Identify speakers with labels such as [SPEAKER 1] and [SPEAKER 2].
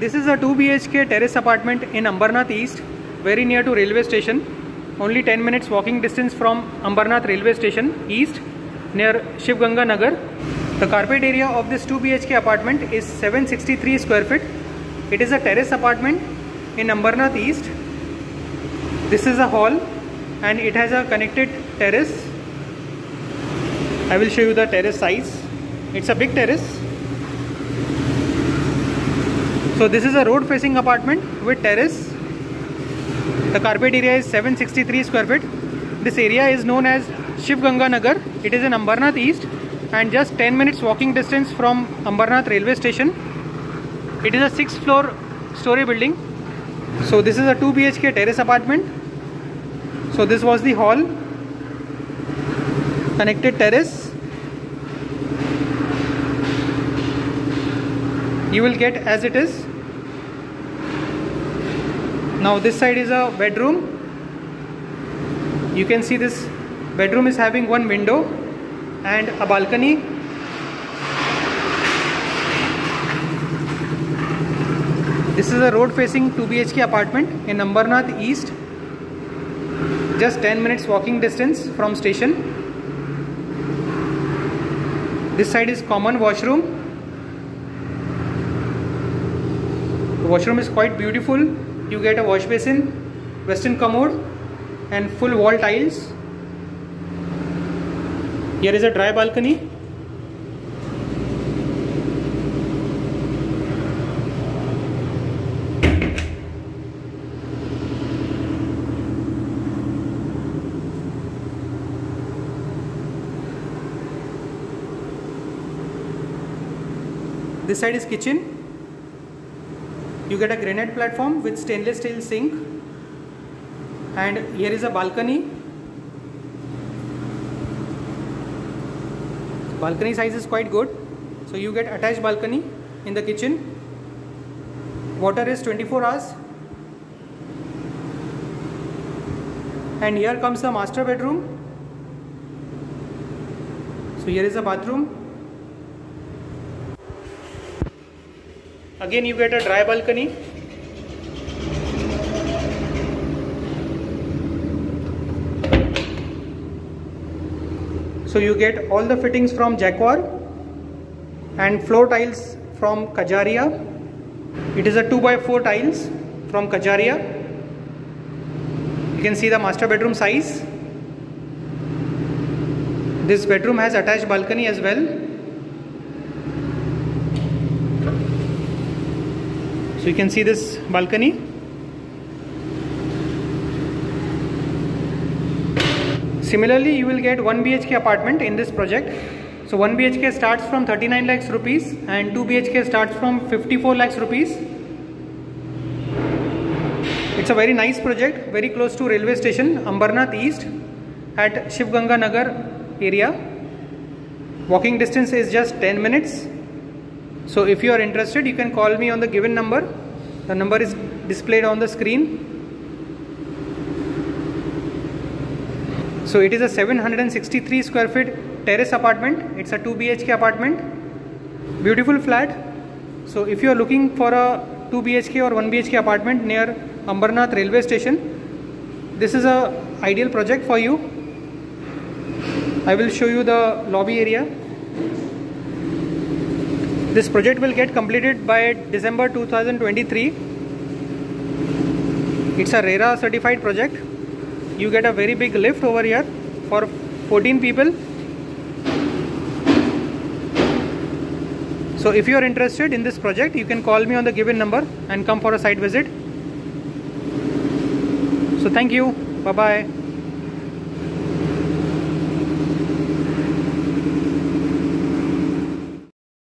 [SPEAKER 1] This is a 2 BHK terrace apartment in Ambernath East, very near to railway station. Only 10 minutes walking distance from Ambernath railway station east near Shiv Ganga Nagar. The carpet area of this 2 BHK apartment is 763 square feet. It is a terrace apartment in Ambernath East. This is a hall and it has a connected terrace. I will show you the terrace size. It's a big terrace so this is a road facing apartment with terrace. The carpet area is 763 square feet. This area is known as Shiv Ganga Nagar. It is in Ambernath East and just 10 minutes walking distance from Ambernath railway station. It is a 6 floor story building. So this is a 2 BHK terrace apartment. So this was the hall. Connected terrace. You will get as it is now this side is a bedroom. You can see this bedroom is having one window and a balcony. This is a road facing 2 BHK apartment in Ambernath East. Just 10 minutes walking distance from station. This side is common washroom. The washroom is quite beautiful you get a wash basin western commode and full wall tiles. Here is a dry balcony. This side is kitchen you get a granite platform with stainless steel sink. And here is a balcony. Balcony size is quite good. So you get attached balcony in the kitchen. Water is 24 hours. And here comes the master bedroom. So here is a bathroom again you get a dry balcony. So you get all the fittings from Jaquar and floor tiles from Kajaria. It is a 2 by 4 tiles from Kajaria. You can see the master bedroom size. This bedroom has attached balcony as well so you can see this balcony. Similarly you will get 1 BHK apartment in this project. So 1 BHK starts from 39 lakhs rupees and 2 BHK starts from 54 lakhs rupees. It's a very nice project very close to railway station Ambernath East at Shivganga Nagar area. Walking distance is just 10 minutes so if you are interested, you can call me on the given number. The number is displayed on the screen. So it is a 763 square feet terrace apartment. It's a 2 BHK apartment. Beautiful flat. So if you are looking for a 2 BHK or 1 BHK apartment near Ambernath railway station, this is a ideal project for you. I will show you the lobby area. This project will get completed by December 2023. It's a RERA certified project. You get a very big lift over here for 14 people. So if you are interested in this project, you can call me on the given number and come for a site visit. So thank you. Bye-bye.